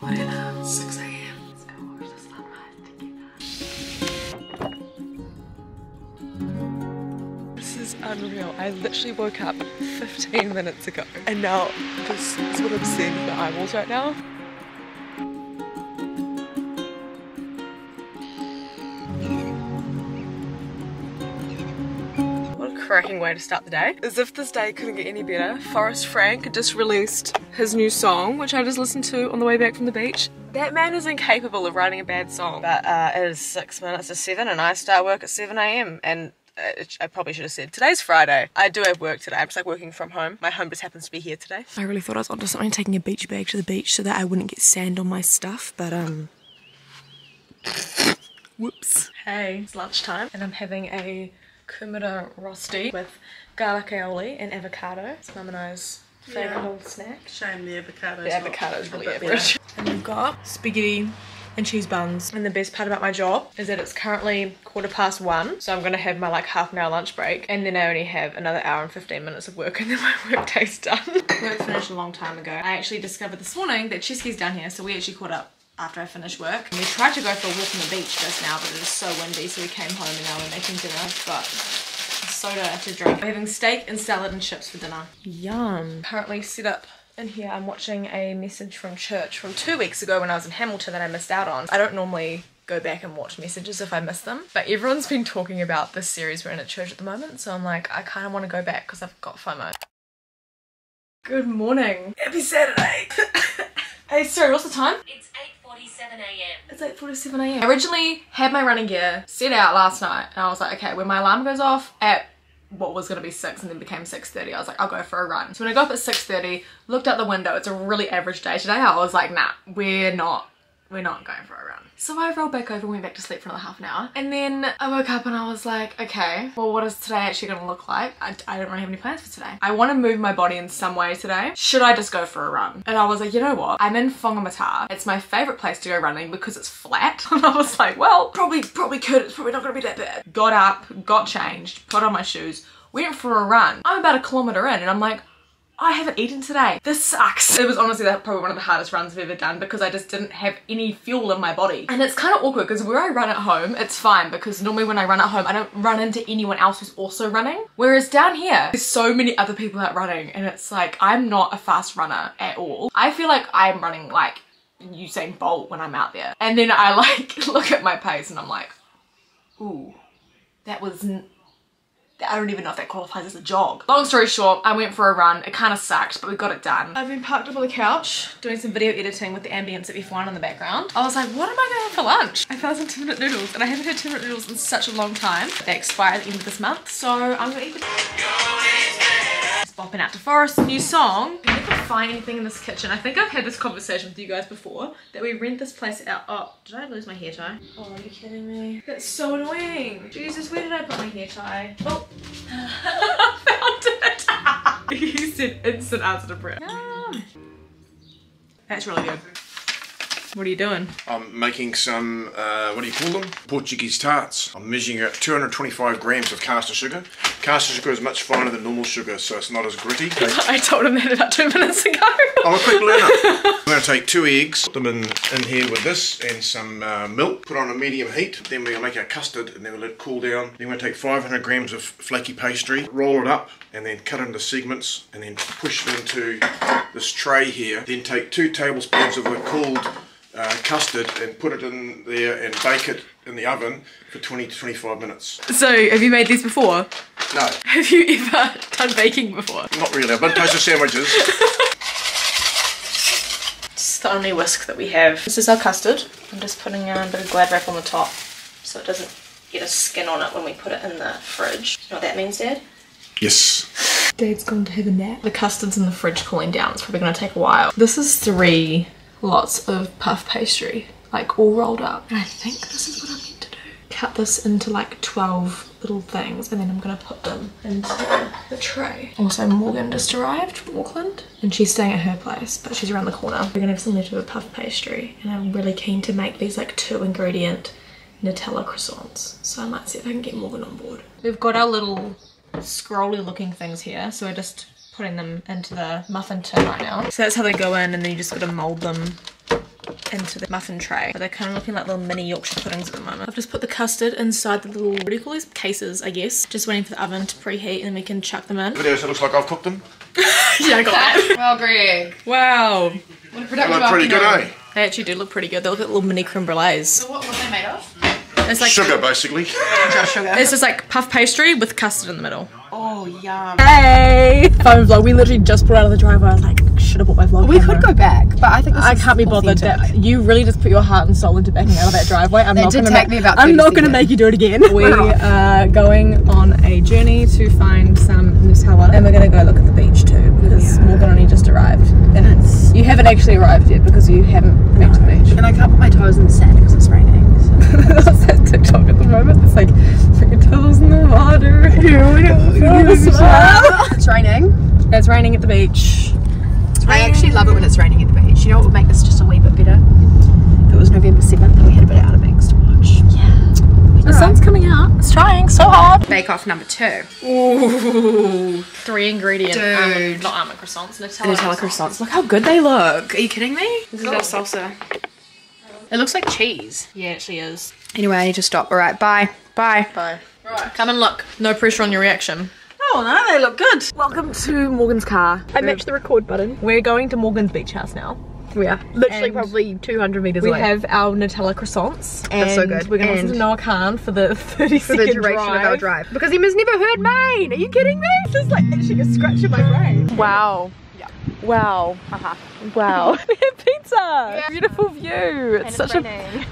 Morena, 6 a.m. This is unreal. I literally woke up 15 minutes ago and now this is what I'm seeing with my eyeballs right now. Cracking way to start the day. As if this day couldn't get any better, Forrest Frank just released his new song, which I just listened to on the way back from the beach. That man is incapable of writing a bad song. But uh, it is six minutes to seven, and I start work at 7 a.m. And uh, I probably should have said today's Friday. I do have work today. I'm just like working from home. My home just happens to be here today. I really thought I was onto something, taking a beach bag to the beach so that I wouldn't get sand on my stuff, but um. Whoops. Hey, it's lunchtime, and I'm having a kumara rosti with garlic aioli and avocado. It's mum and I's favourite Yeah. little snack. Shame the avocado. The avocado is really average. And we've got spaghetti and cheese buns. And the best part about my job is that it's currently quarter past one. So I'm gonna have my like half an hour lunch break. And then I only have another hour and 15 minutes of work and then my work day's done. work finished a long time ago. I actually discovered this morning that Chesky's down here. So we actually caught up after I finish work. And we tried to go for a walk on the beach just now, but it is so windy. So we came home and now we're making dinner. But soda to drink. We're having steak and salad and chips for dinner. Yum. Currently set up in here. I'm watching a message from church from two weeks ago when I was in Hamilton that I missed out on. I don't normally go back and watch messages if I miss them, but everyone's been talking about this series we're in at church at the moment, so I'm like, I kind of want to go back because I've got FOMO. Good morning. Happy Saturday. hey, sorry, what's the time? It's 8.47 a.m. It's 8.47 a.m. I originally had my running gear set out last night and I was like, okay, when my alarm goes off at what was gonna be 6 and then became 6.30, I was like, I'll go for a run. So when I got up at 6.30, looked out the window, it's a really average day today, I was like, nah, we're not, we're not going for a run. So I rolled back over and went back to sleep for another half an hour. And then I woke up and I was like, okay, well what is today actually gonna look like? I, I don't really have any plans for today. I wanna move my body in some way today. Should I just go for a run? And I was like, you know what? I'm in Whangamata. It's my favorite place to go running because it's flat. And I was like, well, probably, probably could. It's probably not gonna be that bad. Got up, got changed, put on my shoes, went for a run. I'm about a kilometer in and I'm like, I haven't eaten today. This sucks. It was honestly probably one of the hardest runs I've ever done because I just didn't have any fuel in my body. And it's kind of awkward because where I run at home, it's fine because normally when I run at home, I don't run into anyone else who's also running. Whereas down here, there's so many other people out running and it's like, I'm not a fast runner at all. I feel like I'm running like Usain Bolt when I'm out there. And then I like look at my pace and I'm like, ooh, that was I don't even know if that qualifies as a jog. Long story short, I went for a run. It kind of sucked, but we got it done. I've been parked up on the couch doing some video editing with the ambience of F1 in the background. I was like, what am I going to have for lunch? I found some 10 minute noodles and I haven't had 10 minute noodles in such a long time. They expire at the end of this month, so I'm going to eat the just bopping out to Forrest, new song. I never find anything in this kitchen. I think I've had this conversation with you guys before that we rent this place out. Oh, did I lose my hair tie? Oh, are you kidding me? That's so annoying. Jesus, where did I put my hair tie? Oh, found it. you said instant answer to prayer. Yum. That's really good. What are you doing? I'm making some, uh, what do you call them? Portuguese tarts. I'm measuring out 225 grams of caster sugar. Caster sugar is much finer than normal sugar, so it's not as gritty. I told him that about two minutes ago. I'm a quick learner. I'm going to take two eggs, put them in, in here with this and some uh, milk, put on a medium heat. Then we're going to make our custard and then we'll let it cool down. Then we're going to take 500 grams of flaky pastry, roll it up and then cut into segments and then push it into this tray here. Then take two tablespoons of the cooled uh, custard and put it in there and bake it in the oven for 20 to 25 minutes. So, have you made these before? No, Have you ever done baking before? not really. I've done toaster sandwiches. It's the only whisk that we have. This is our custard. I'm just putting a bit of glad wrap on the top so it doesn't get a skin on it when we put it in the fridge. You know what that means, Dad? Yes. Dad's gone to have a nap. The custard's in the fridge cooling down. It's probably going to take a while. This is three lots of puff pastry, like all rolled up. And I think this is what I'm meant to do. Cut this into like 12 little things and then I'm going to put them into the tray. Also, Morgan just arrived from Auckland and she's staying at her place, but she's around the corner. We're going to have some leftover puff pastry and I'm really keen to make these like two ingredient Nutella croissants. So I might see if I can get Morgan on board. We've got our little scrolly looking things here. So we're just putting them into the muffin tin right now. So that's how they go in and then you just gotta mold them into the muffin tray. But they're kind of looking like little mini Yorkshire puddings at the moment. I've just put the custard inside the little, what do you call these? Cases, I guess. Just waiting for the oven to preheat and then we can chuck them in. Videos, it looks like I've cooked them. yeah, I got that. Well, Greg. Wow. What a They productive look pretty good, eh? They actually do look pretty good. They look like little mini creme brulees. So what, were they made of? It's like Sugar, basically. Sugar. It's just like puff pastry with custard in the middle. Oh, yum. Hey! Phone vlog. We literally just pulled out of the driveway. I was like, should have bought my vlog We camera. could go back, but I think this I is can't be bothered. That you really just put your heart and soul into backing out of that driveway. I'm It not gonna take me about I'm not going to make you do it again. We are going on a journey to find some Nutella, and we're going to go look at the beach too because Morgan only just arrived, and it's you haven't actually arrived yet because you haven't been to the beach. And I can't put my toes in the sand because it's raining. So. That's that TikTok at the moment. It's like freaking toes in the water. it's raining. It's raining at the beach. I actually love it when it's raining at the beach. You know what would make this just a wee bit better? If it was November 7th and we had a bit of Outer Banks to watch. Yeah. The sun's coming out. It's trying so hard. Bake off number two. Ooh, three ingredient, Dude. almond, not almond croissants, Nutella, Nutella croissants. Look how good they look. Are you kidding me? This is our salsa. It looks like cheese. Yeah, it actually is. Anyway, I need to stop. All right, bye. Bye. Bye. Right. Come and look. No pressure on your reaction. Oh no, they look good. Welcome to Morgan's car. I matched the record button. We're going to Morgan's beach house now. We are literally And probably 200 meters We away. have our Nutella croissants. That's so and good. We're going to listen to Noah Kahan for the 30 for the duration of our drive because he has never heard Maine. Are you kidding me? Just like itching a scratch in my brain. Wow. Yeah. Wow. Uh-huh. Wow. we have pizza. Beautiful view. It's such a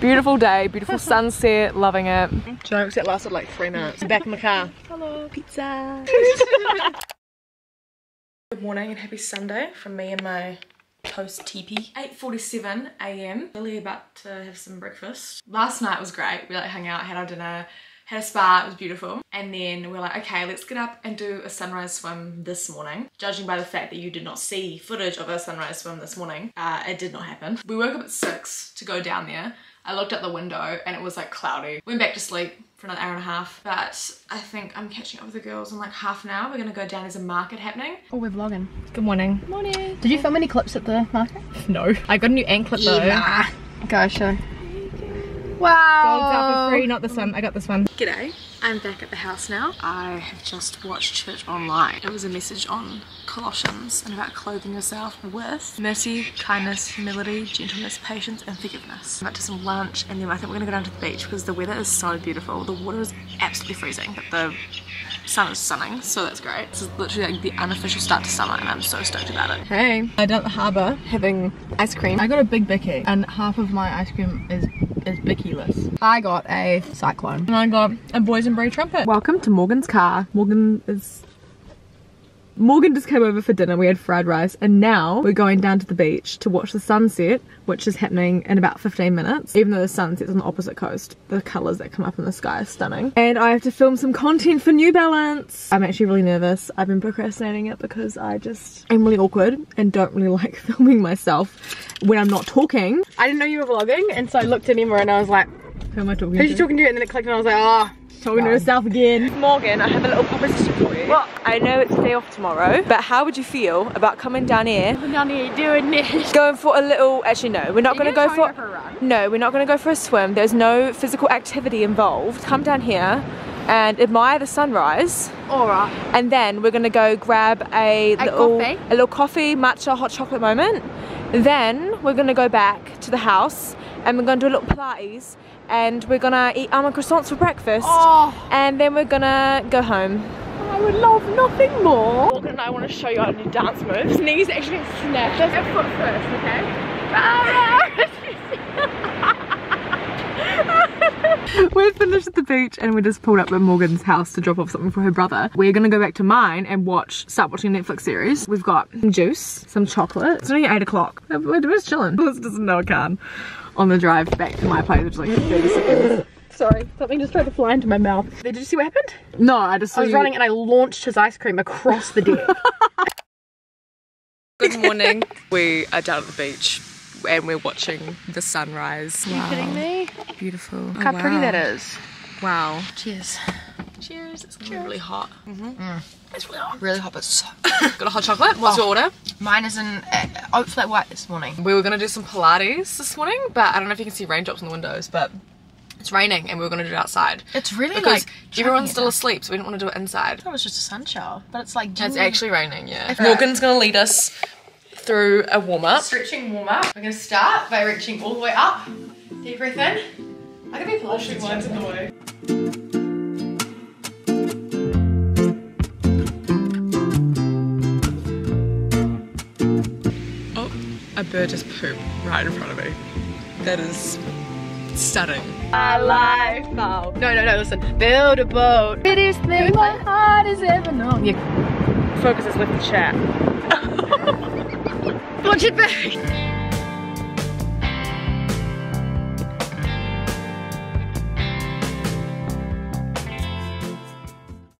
beautiful day. Beautiful sunset. Loving it. Jokes that lasted like three minutes. Back in the car. Hello, pizza. Good morning and happy Sunday from me and my post teepee. 8.47 a.m. Really about to have some breakfast. Last night was great. We like hung out, had our dinner, had a spa, it was beautiful. And then we're like, okay, let's get up and do a sunrise swim this morning. Judging by the fact that you did not see footage of a sunrise swim this morning, uh, it did not happen. We woke up at six to go down there. I looked out the window and it was like cloudy. Went back to sleep for another hour and a half. But I think I'm catching up with the girls in like half an hour. We're gonna go down. There's a market happening. Oh, we're vlogging. Good morning. Morning. Did you film any clips at the market? No. I got a new anklet though. Go show. Dogs Wow. out for free, not this one. I got this one. G'day. I'm back at the house now. I have just watched it online. It was a message on Colossians and about clothing yourself with mercy, kindness, humility, gentleness, patience, and forgiveness. I'm Went to some lunch and then I think we're gonna go down to the beach because the weather is so beautiful. The water is absolutely freezing, but the sun is sunning, so that's great. This is literally like the unofficial start to summer and I'm so stoked about it. Hey, I down at the harbour having ice cream. I got a big bicky, and half of my ice cream is is bicky-less. I got a cyclone, and I got a boysenberry trumpet. Welcome to Morgan's car. Morgan is. Morgan just came over for dinner. We had fried rice, and now we're going down to the beach to watch the sunset, which is happening in about 15 minutes. Even though the sun sets on the opposite coast, the colours that come up in the sky are stunning. And I have to film some content for New Balance. I'm actually really nervous. I've been procrastinating it because I just am really awkward and don't really like filming myself when I'm not talking. I didn't know you were vlogging, and so I looked at Emma and I was like, "Who am I talking Who's to?" you talking to? And then it clicked and I was like, oh. Talking to herself again. Morgan, I have a little proposition for you. Well, I know it's a day off tomorrow, but how would you feel about coming down here, Down here doing this. going for a little? Actually, no, we're not going to go for. for a run? No, we're not going to go for a swim. There's no physical activity involved. Come down here and admire the sunrise, Alright. and then we're going to go grab a, little coffee? a little coffee matcha hot chocolate moment. Then we're going to go back to the house and we're going to do a little Pilates. And we're gonna eat almond croissants for breakfast, Oh. and then we're gonna go home. I would love nothing more. Morgan and I want to show you our new dance moves. Knees actually snap. Just a foot first, okay? Ah! We're finished at the beach and we just pulled up at Morgan's house to drop off something for her brother. We're gonna go back to mine and watch, start watching a Netflix series. We've got some juice, some chocolate. It's only 8 o'clock. We're, we're just chilling. Let's just know a can on the drive back to my place, which is like 30 seconds. Sorry, something just tried to fly into my mouth. Did you see what happened? No, I just saw I was you- running and I launched his ice cream across the deck. Good morning. we are down at the beach and we're watching the sunrise. Wow. kidding me? Beautiful. Look how oh, pretty that is. Wow. Cheers. Cheers. It's gonna be really hot. Mm-hmm. It's really hot. Really hot, but so. Got a hot chocolate. What's your order? Mine is an uh, oat flat white this morning. We were gonna do some Pilates this morning, but I don't know if you can see raindrops in the windows, but it's raining and we were gonna do it outside. It's really Because like everyone's still it asleep, so we didn't want to do it inside. I thought it was just a sun shower, but it's like It's actually raining, yeah. If- Morgan's gonna lead us through a warm up. Stretching warm up. We're gonna start by reaching all the way up. Deep breath in. I can be Pilates ones in the way. Bird just pooped right in front of me. That is stunning. No, no, no, listen. Build a boat. Prettiest thing my heart has ever known. Yeah. Focus is with the chat. Watch it back.